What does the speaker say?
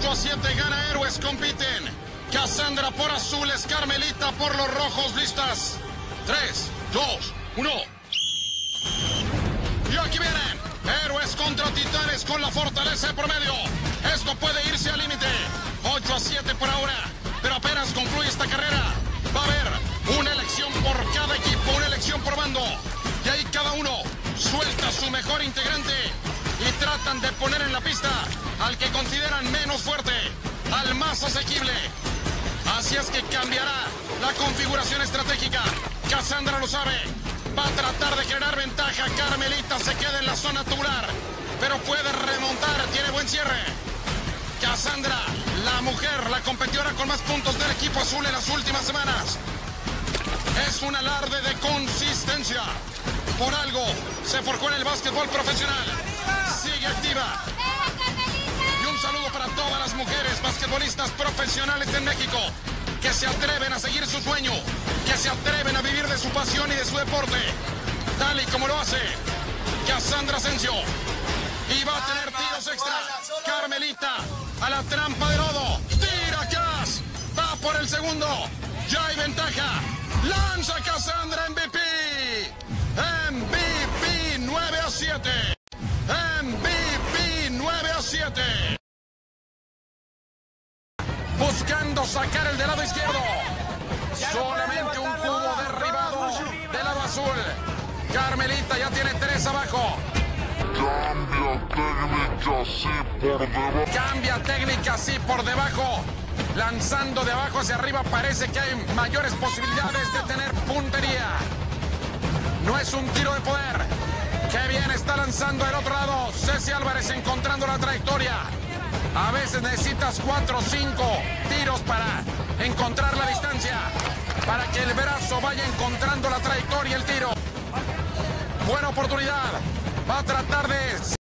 8 a 7 gana Héroes, compiten. Cassandra por azules, Carmelita por los rojos, listas. 3, 2, 1. Y aquí vienen. Héroes contra titanes con la fortaleza de promedio. Esto puede irse al límite. 8 a 7 por ahora. Pero apenas concluye esta carrera. Va a haber una elección por cada equipo, una elección por bando. Y ahí cada uno suelta a su mejor integrante y tratan de poner en la pista al que consideran menos fuerte, al más asequible. Así es que cambiará la configuración estratégica. Cassandra lo sabe. Va a tratar de generar ventaja. Carmelita se queda en la zona tubular. Pero puede remontar. Tiene buen cierre. Cassandra, la mujer, la competidora con más puntos del equipo azul en las últimas semanas. Es un alarde de consistencia. Por algo se forjó en el básquetbol profesional. Sigue activa. Y un saludo para todas las mujeres basquetbolistas profesionales en México que se atreven a seguir su sueño, que se atreven a vivir de su pasión y de su deporte, tal y como lo hace Cassandra Asensio. Y va a tener tiros extra. Carmelita a la trampa de lodo. Tira Cass. Va por el segundo. Ya hay ventaja. Lanza Cassandra MVP. MVP 9 a 7. MVP 9 a 7. Buscando sacar el del lado izquierdo. Solamente un cubo derribado del lado azul. Carmelita ya tiene tres abajo. Cambia técnica así por debajo. Cambia técnica así por debajo. Lanzando de abajo hacia arriba parece que hay mayores posibilidades de tener puntería. No es un tiro de poder. Lanzando el otro lado. Ceci Álvarez encontrando la trayectoria. A veces necesitas cuatro o cinco tiros para encontrar la distancia. Para que el brazo vaya encontrando la trayectoria y el tiro. Buena oportunidad. Va a tratar de